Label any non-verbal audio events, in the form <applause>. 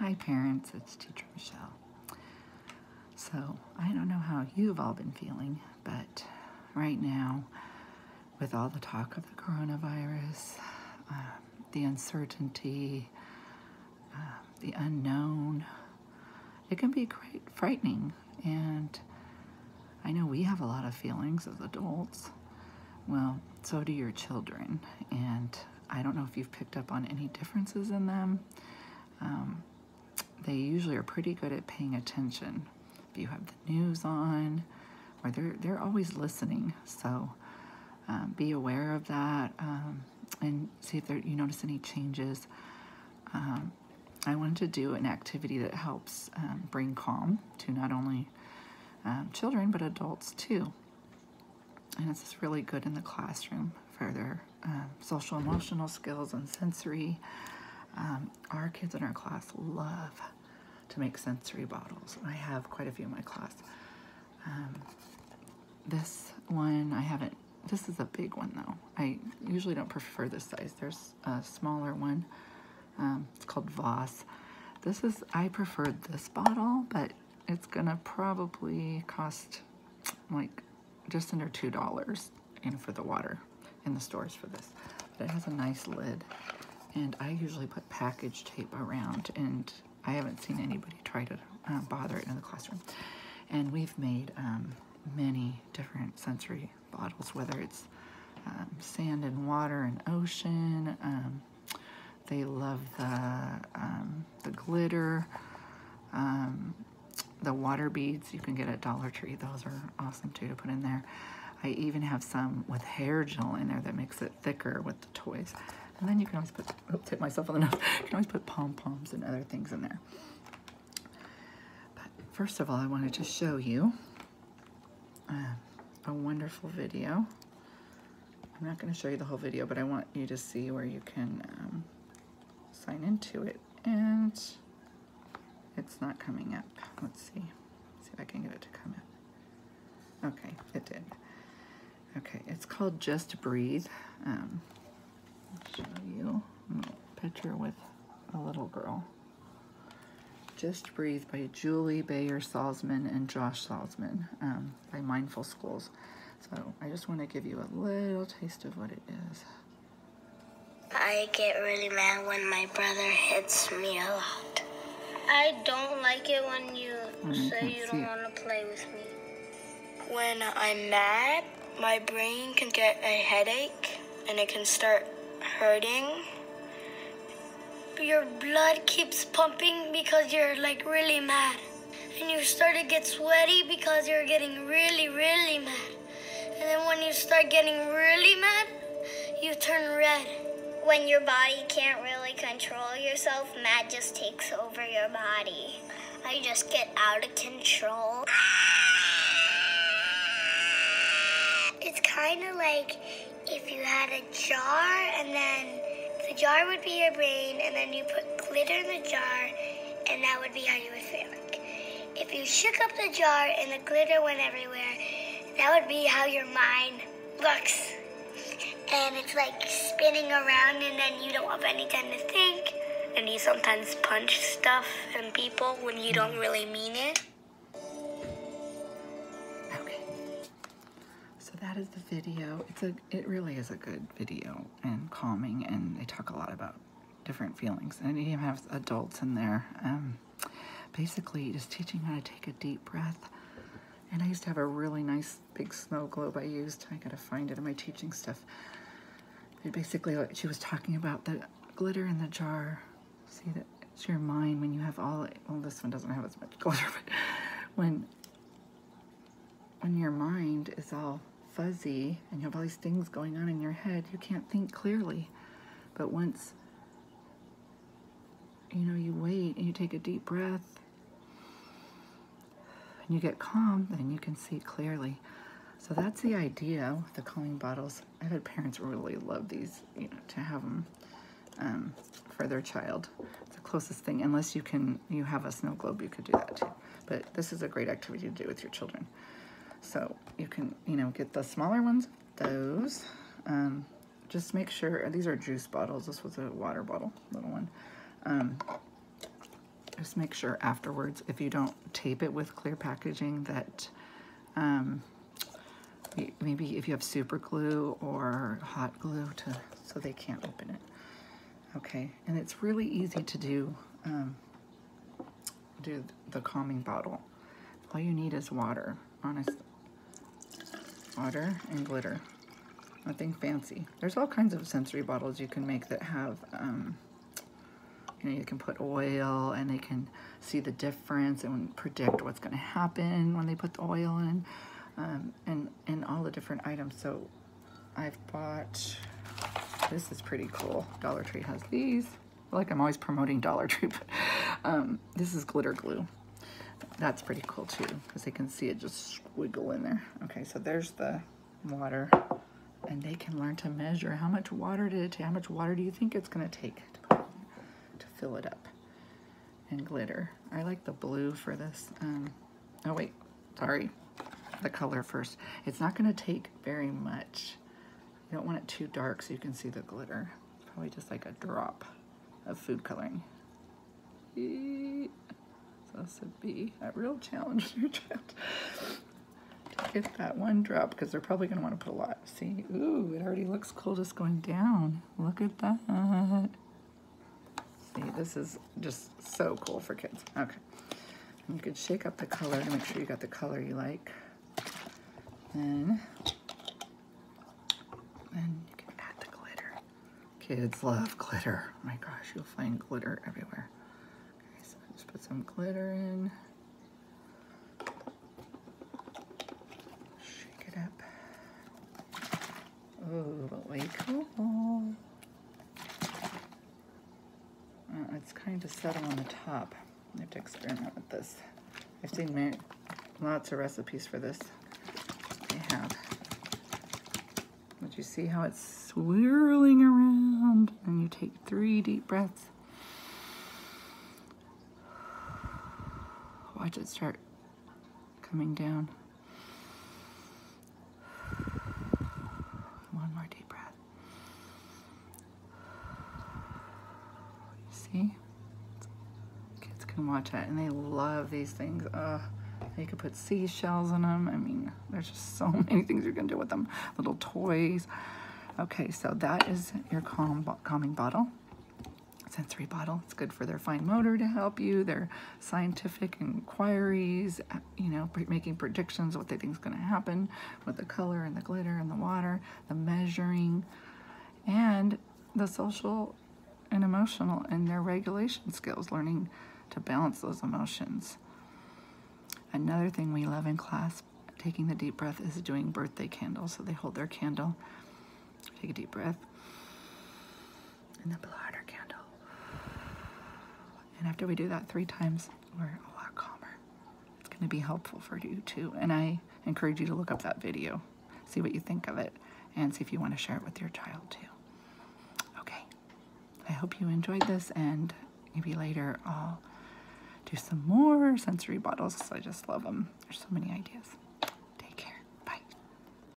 Hi parents, it's Teacher Michele. So, I don't know how you've all been feeling, but right now, with all the talk of the coronavirus, uh, the uncertainty, uh, the unknown, it can be quite frightening. And I know we have a lot of feelings as adults. Well, so do your children. And I don't know if you've picked up on any differences in them. Um, they usually are pretty good at paying attention. If you have the news on, or they're they're always listening. So um, be aware of that um, and see if there, you notice any changes. Um, I wanted to do an activity that helps um, bring calm to not only um, children but adults too. And it's really good in the classroom for their um, social emotional skills and sensory. Um, our kids in our class love to make sensory bottles. I have quite a few in my class. Um, this one I haven't, this is a big one though. I usually don't prefer this size. There's a smaller one. Um, it's called Voss. This is, I preferred this bottle, but it's gonna probably cost like just under $2 you know, for the water in the stores for this. But it has a nice lid. And I usually put package tape around and I haven't seen anybody try to uh, bother it in the classroom. And we've made um, many different sensory bottles, whether it's um, sand and water and ocean. Um, they love the, um, the glitter, um, the water beads you can get at Dollar Tree. Those are awesome too to put in there. I even have some with hair gel in there that makes it thicker with the toys. And then you can always put, oops, hit myself on the nose. <laughs> You can always put pom-poms and other things in there. But first of all, I wanted to show you uh, a wonderful video. I'm not going to show you the whole video, but I want you to see where you can um, sign into it. And it's not coming up. Let's see. Let's see if I can get it to come up. Okay, it did. Okay, it's called Just Breathe. Um, I'll show you a picture with a little girl. Just Breathe by Julie Bayer Salzman and Josh Salzman um, by Mindful Schools. So I just want to give you a little taste of what it is. I get really mad when my brother hits me a lot. I don't like it when you Mm, say you don't want to play with me. When I'm mad, my brain can get a headache and it can start hurting. Your blood keeps pumping because you're like really mad. And you start to get sweaty because you're getting really, really mad. And then when you start getting really mad, you turn red. When your body can't really control yourself, mad just takes over your body. I just get out of control. It's kind of like if you had a jar and then the jar would be your brain and then you put glitter in the jar and that would be how you would feel like. If you shook up the jar and the glitter went everywhere, that would be how your mind looks. And it's like spinning around and then you don't have any time to think. And you sometimes punch stuff and people when you don't really mean it. That is the video. It's a it really is a good video and calming and they talk a lot about different feelings. And it even has adults in there. Um, basically just teaching how to take a deep breath. And I used to have a really nice big snow globe I used. I gotta find it in my teaching stuff. But basically what she was talking about the glitter in the jar. See that it's your mind when you have all well this one doesn't have as much <laughs> glitter, but when when your mind is all fuzzy and you have all these things going on in your head, you can't think clearly. But once you know you wait and you take a deep breath and you get calm, then you can see clearly. So that's the idea with the calming bottles. I've had parents really love these, you know, to have them um, for their child. It's the closest thing, unless you can, you have a snow globe, you could do that too. But this is a great activity to do with your children. So you can, you know, get the smaller ones, those. Um, just make sure, these are juice bottles. This was a water bottle, little one. Um, just make sure afterwards, if you don't tape it with clear packaging, that um, maybe if you have super glue or hot glue to so they can't open it. Okay, and it's really easy to do um, do the calming bottle. All you need is water, honest. Water and glitter. Nothing fancy. There's all kinds of sensory bottles you can make that have, um, you know, you can put oil and they can see the difference and predict what's going to happen when they put the oil in, um, and and all the different items. So, I've bought. This is pretty cool. Dollar Tree has these. I like I'm always promoting Dollar Tree, but um, this is glitter glue. That's pretty cool too, because they can see it just squiggle in there. Okay, so there's the water, and they can learn to measure how much water did it take, how much water do you think it's gonna take to, to fill it up. And glitter. I like the blue for this. Um, oh wait, sorry, the color first. It's not gonna take very much. You don't want it too dark so you can see the glitter. Probably just like a drop of food coloring. So this would be a real challenge to get that one drop because they're probably going to want to put a lot. See, ooh, it already looks cool just going down. Look at that. See, this is just so cool for kids. Okay. And you could shake up the color to make sure you got the color you like. Then, then you can add the glitter. Kids love glitter. Oh my gosh, you'll find glitter everywhere. Put some glitter in. Shake it up. Oh, but cool. Uh, it's kind of settle on the top. I have to experiment with this. I've seen many, lots of recipes for this. They have. But you see how it's swirling around? And you take three deep breaths. Watch it start coming down. One more deep breath. See? Kids can watch that and they love these things. Uh, you could put seashells in them. I mean, there's just so <laughs> many things you can do with them. Little toys. Okay, so that is your calm, calming bottle sensory bottle. It's good for their fine motor to help you, their scientific inquiries, uh, you know, making predictions what they think is going to happen with the color and the glitter and the water, the measuring, and the social and emotional and their regulation skills, learning to balance those emotions. Another thing we love in class, taking the deep breath, is doing birthday candles. So they hold their candle, take a deep breath, and then blow. And after we do that three times, we're a lot calmer. It's going to be helpful for you too. And I encourage you to look up that video, see what you think of it, and see if you want to share it with your child too. Okay. I hope you enjoyed this, and maybe later I'll do some more sensory bottles because I just love them. There's so many ideas.